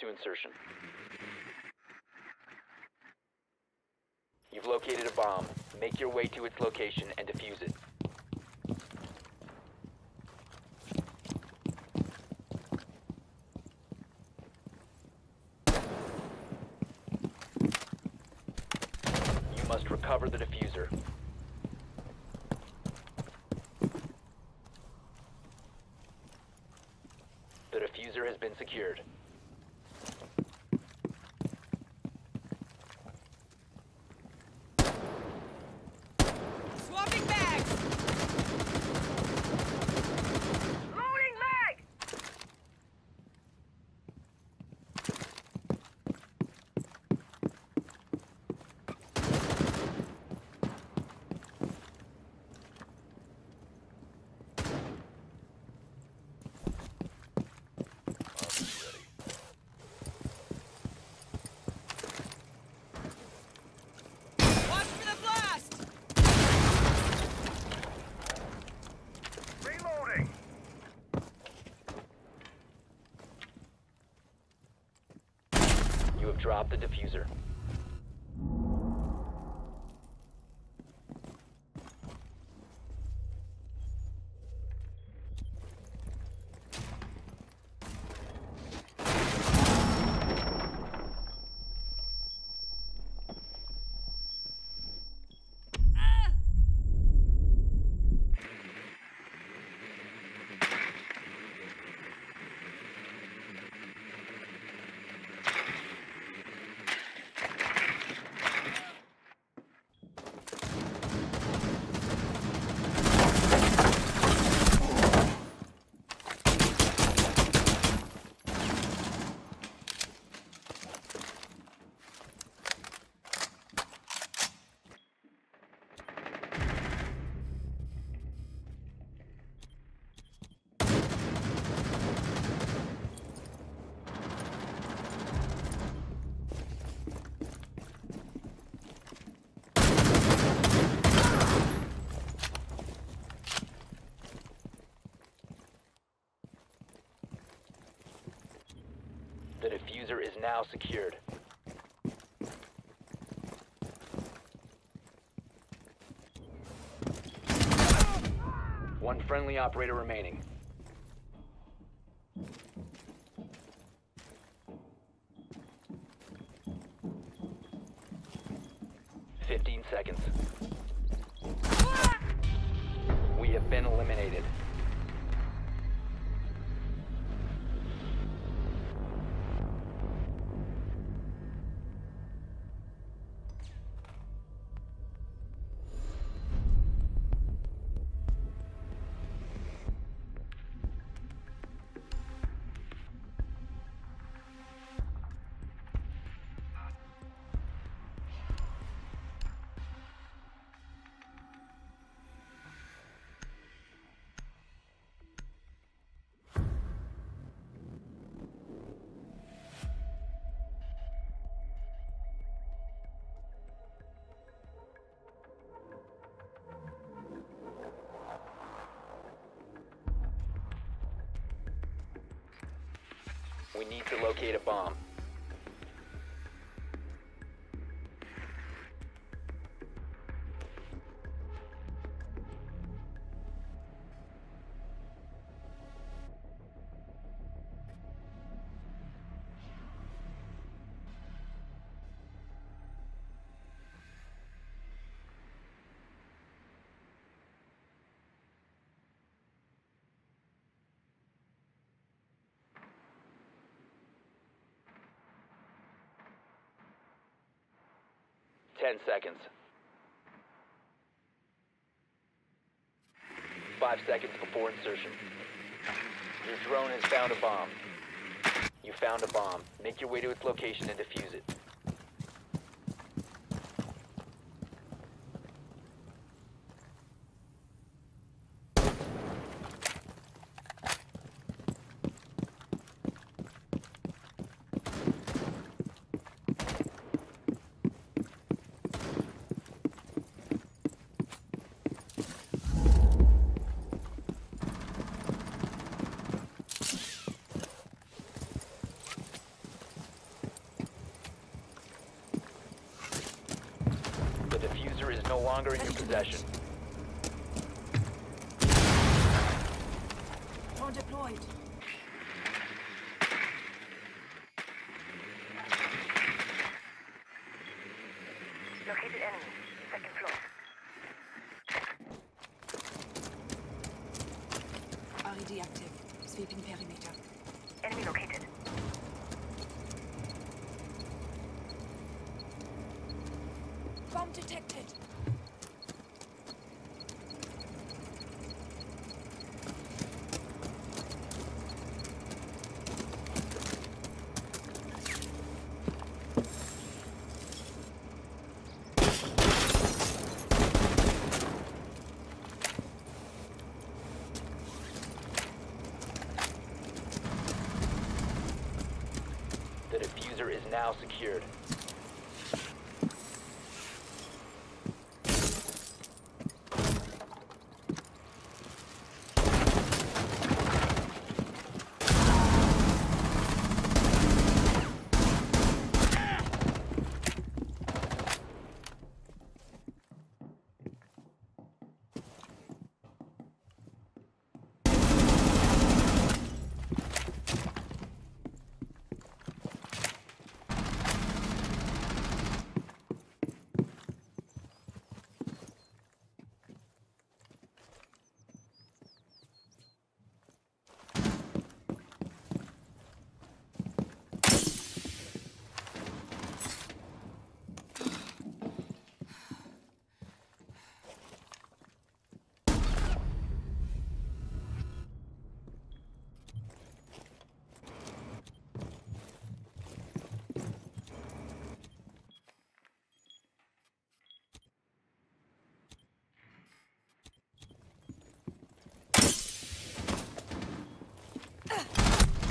to insertion. You've located a bomb. Make your way to its location and defuse it. You must recover the defuser. The defuser has been secured. Swapping bags! Loading mag! Watch for the blast! Reloading. Dropped the defuser. The defuser is now secured. One friendly operator remaining. Fifteen seconds. We have been eliminated. Locate a bomb. 10 seconds. Five seconds before insertion. Your drone has found a bomb. You found a bomb. Make your way to its location and defuse it. Longer in your possession. Is now secured.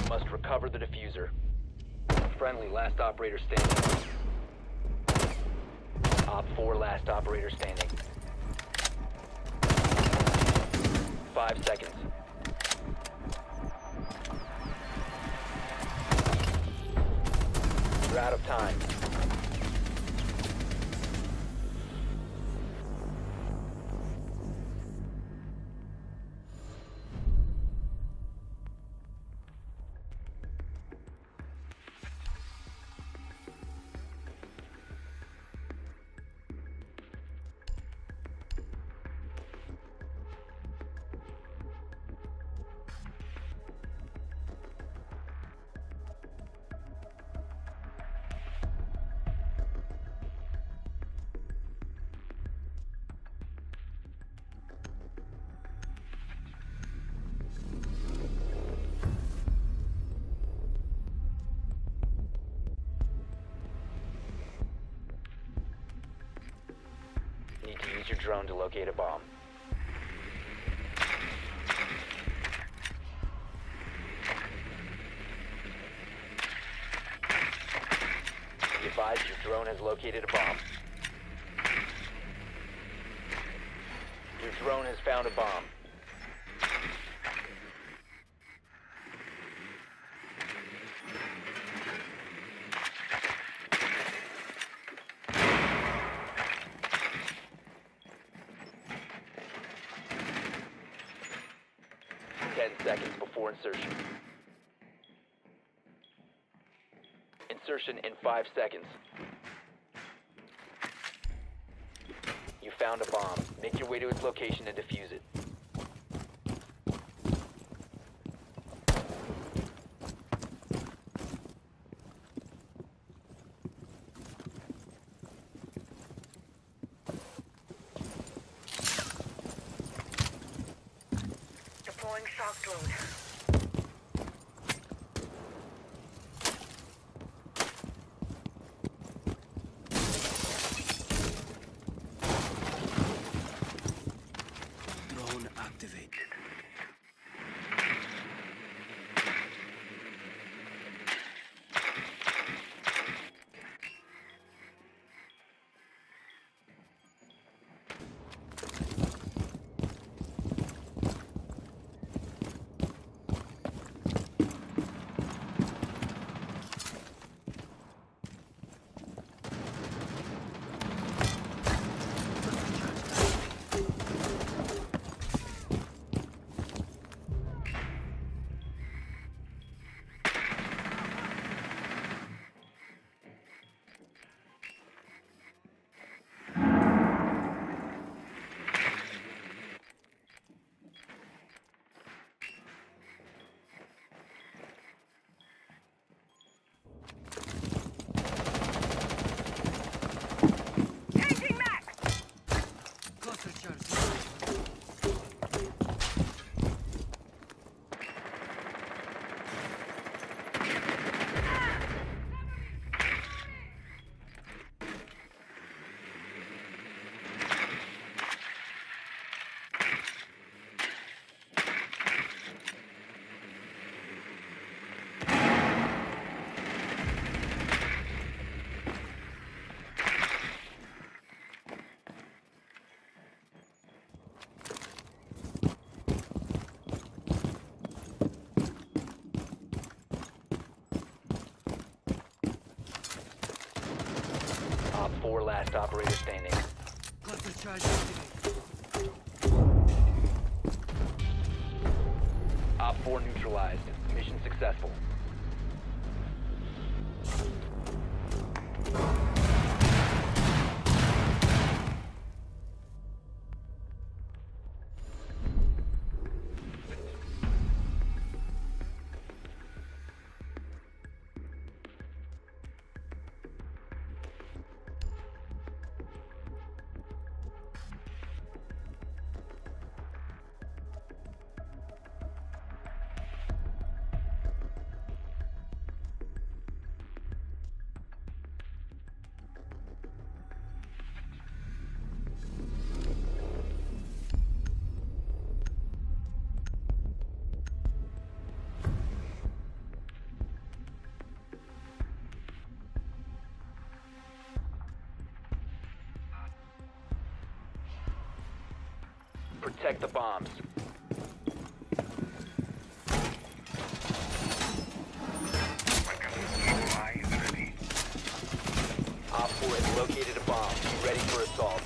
You must recover the defuser. Friendly, last operator standing. Op 4, last operator standing. Five seconds. Your drone to locate a bomb. Be advised your drone has located a bomb. Your drone has found a bomb. Ten seconds before insertion. Insertion in five seconds. You found a bomb. Make your way to its location and defuse it. 4 last operator standing. Cluster charge activated. Op 4 neutralized. Mission successful. Protect the bombs. Op 4 has located a bomb. Be ready for assault.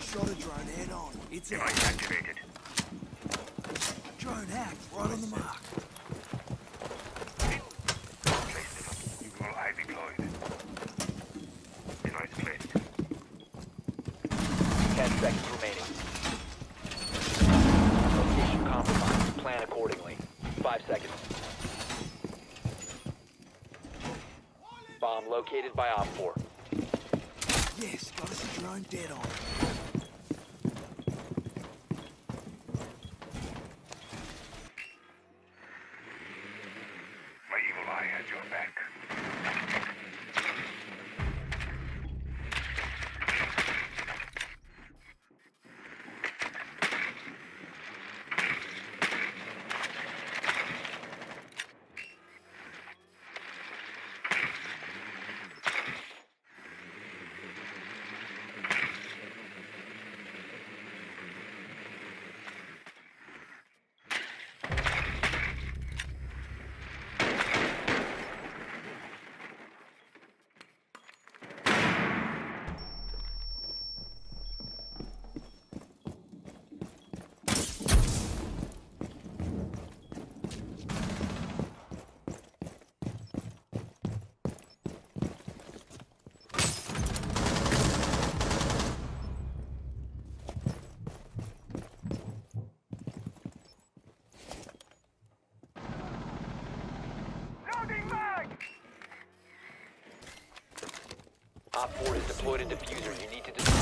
Shot a drone head on. It's activated. Drone hacked. Right on the mark. Placed. Eagle eye deployed. Device placed. 10 seconds remaining. Location compromised. Plan accordingly. 5 seconds. Bomb located by Op 4. Yes, got us a drone dead on. My evil eye has your back. Op 4 is deployed a defuser. You need to destroy.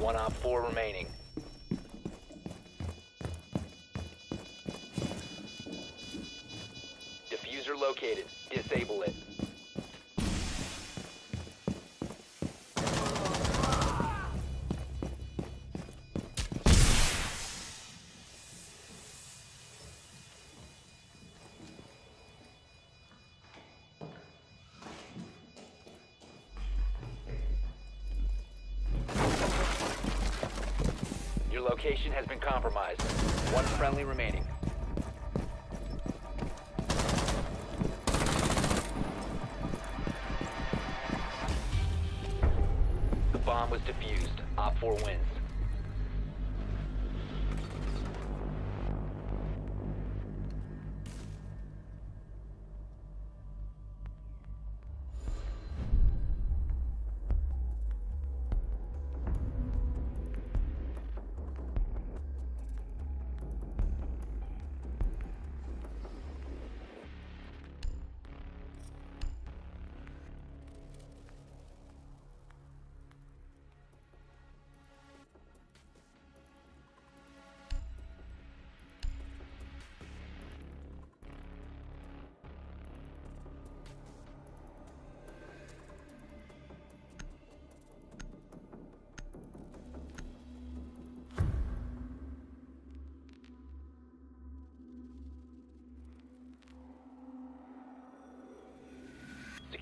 One op four remaining. Defuser located. Disable it. Compromised. One friendly remaining.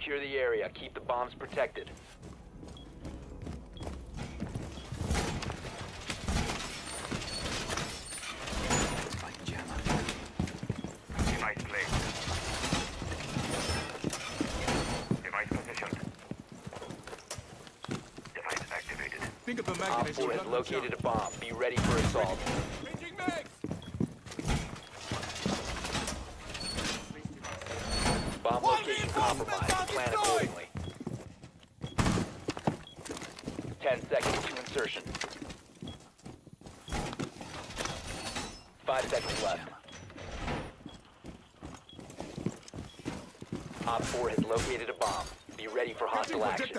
Secure the area. Keep the bombs protected. Device placed. Device positioned. Device activated. Think of the Op 4 has located a bomb. Be ready for assault. Changing mags. Bomb One location reinforcement compromised. Plan accordingly. 10 seconds to insertion. 5 seconds left. Op 4 has located a bomb. Be ready for hostile action.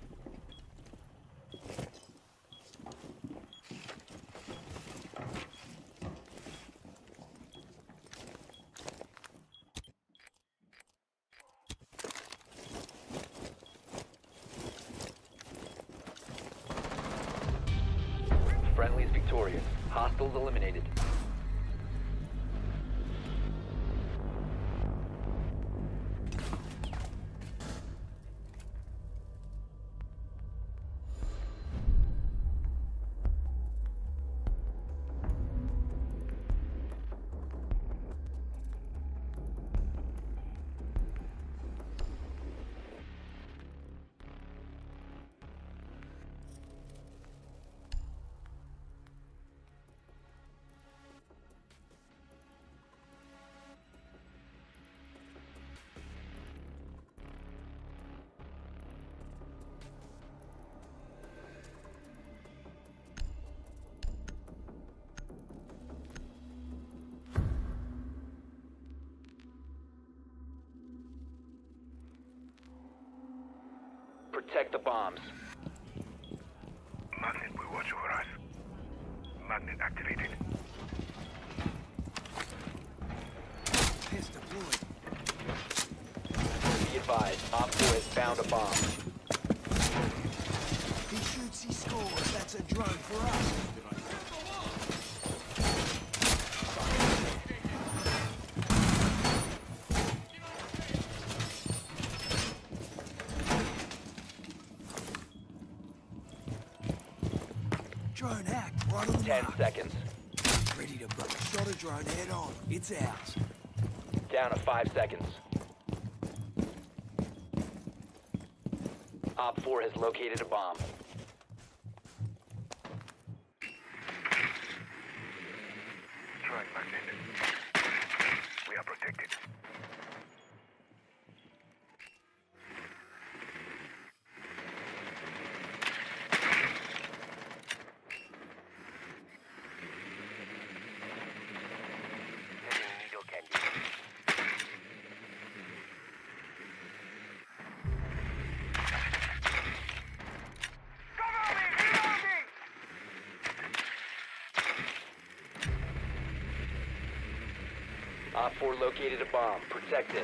Protect the bombs. Magnet will watch over us. Magnet activated. Test deployed. Be advised, Op 4 has found a bomb. He shoots, he scores. That's a drone for us. Drone hacked, right on the Ten mark. seconds. Ready to buck. Shot a drone head on. It's ours. Down to five seconds. Op 4 has located a bomb. 4 located a bomb. Protect it.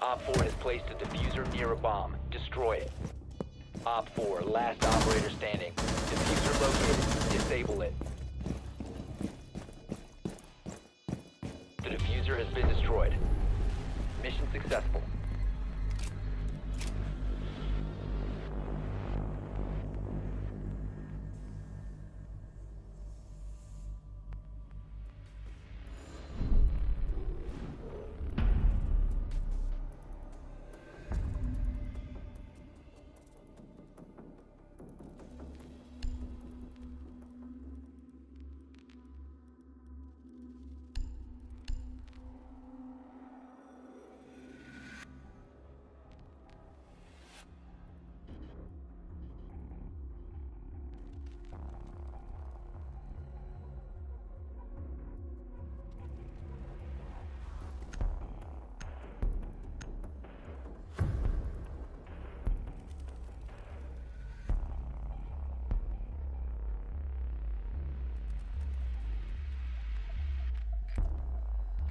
Op 4 has placed a defuser near a bomb. Destroy it. Op 4, last operator standing. Defuser located. Disable it. The defuser has been destroyed. Mission successful.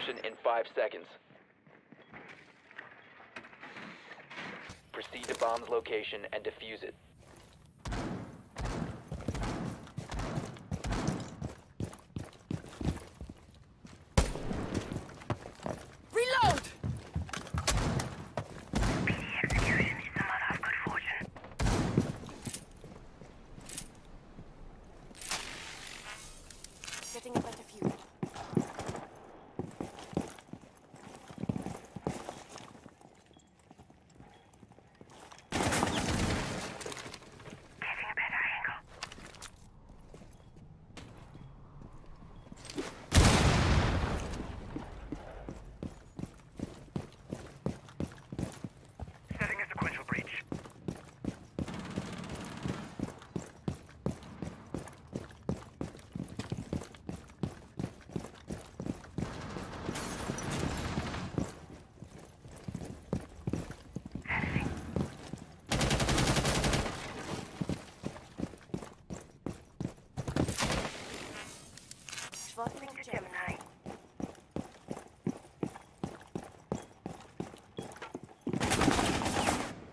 Insertion in five seconds. Proceed to bomb's location and defuse it.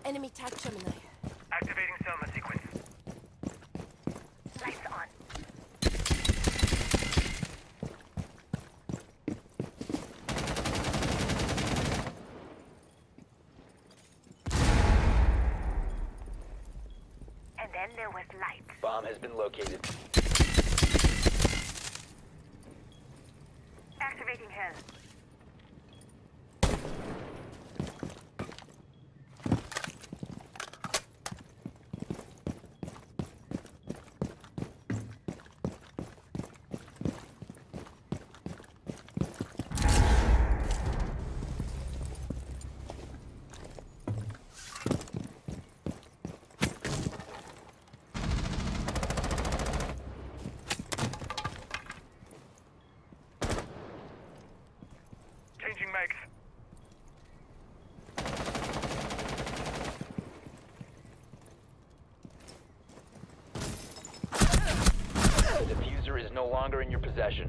Enemy tag Gemini. Possession.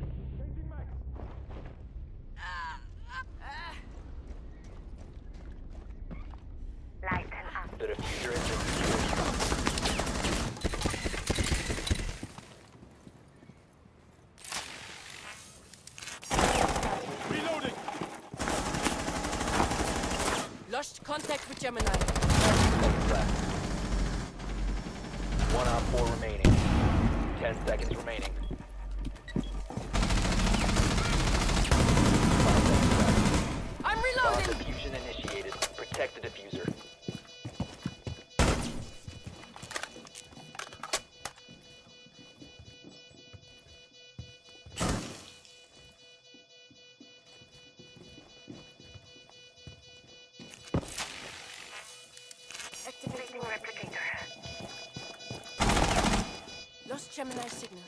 Gemini signal.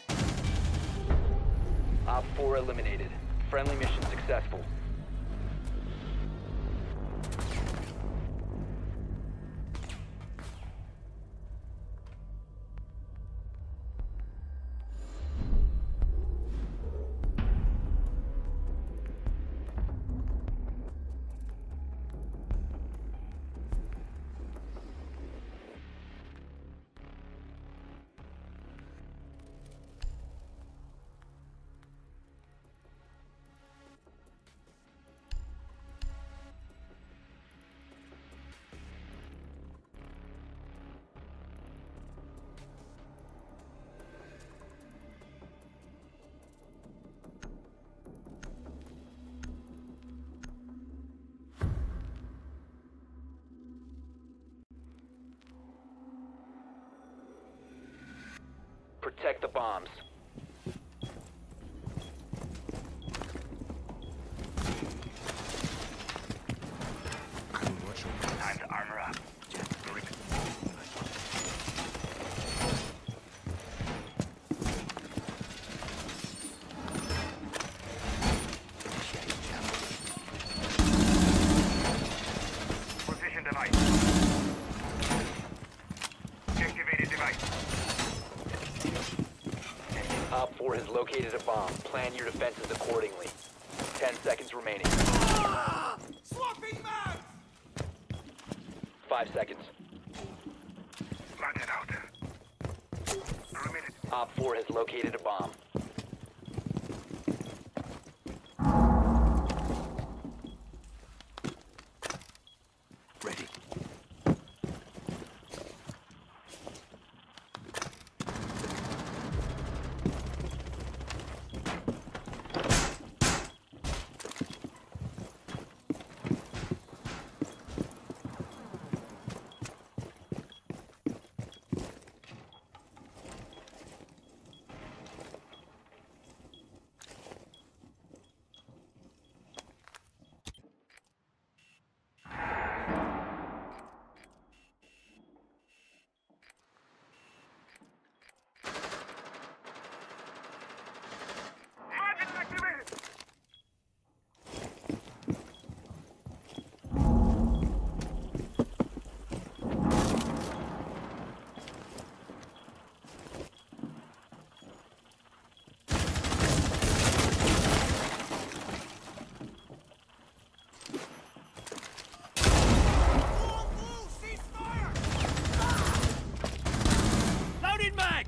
Op 4 eliminated. Friendly mission successful. Protect the bombs. Time to armor up. Position device. Activated device. OPFOR has located a bomb. Plan your defenses accordingly. Ten seconds remaining. Swapping mags! Five seconds. Mounted out. Perimeter. OPFOR has located a bomb. Ready. Target activated. Loaded mag!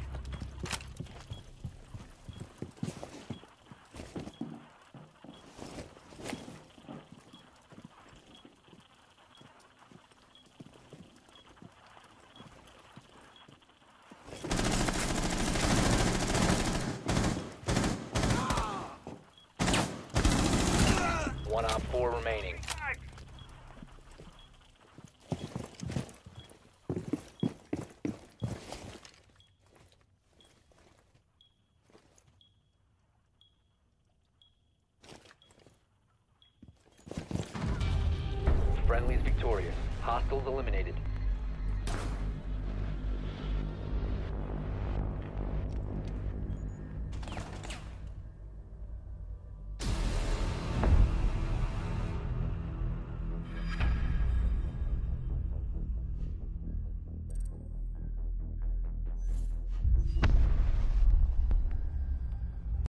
One Op 4 remaining. Friendly's victorious. Hostiles eliminated.